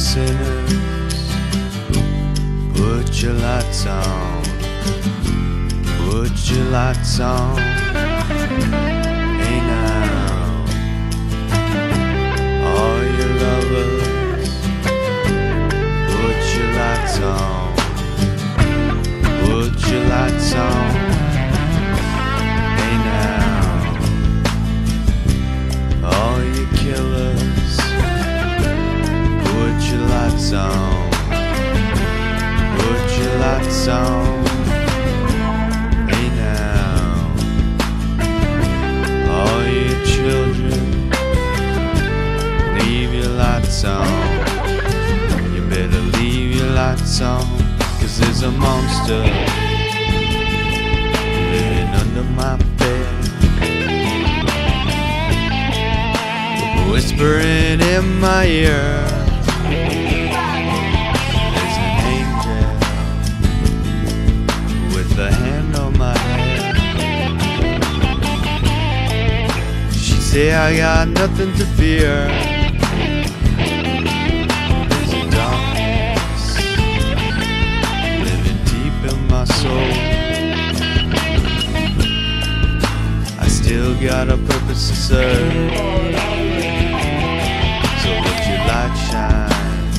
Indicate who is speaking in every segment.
Speaker 1: sinners. Put your lights on. Put your lights on. Lights on. You better leave your lights on, cause there's a monster living under my bed. Whispering in my ear. There's an angel with a hand on my head. She say I got nothing to fear. Got a purpose to serve. So let your light shine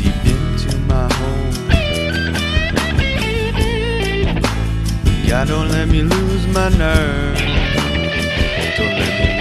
Speaker 1: deep into my home. God, don't let me lose my nerve. Don't let me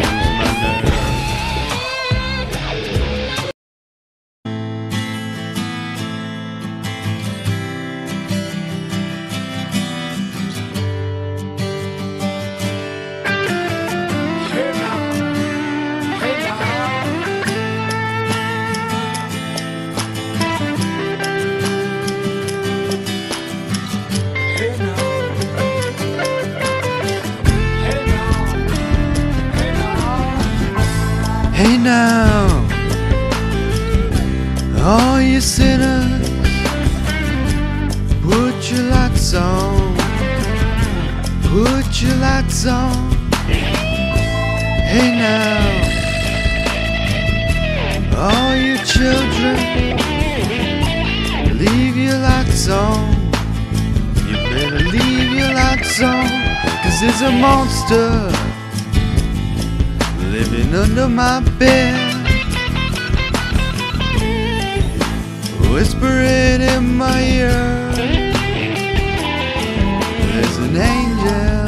Speaker 1: now, all you sinners, put your lights on, put your lights on. Hey now, all you children, leave your lights on. You better leave your lights on, cause there's a monster living under my bed, whispering in my ear. There's an angel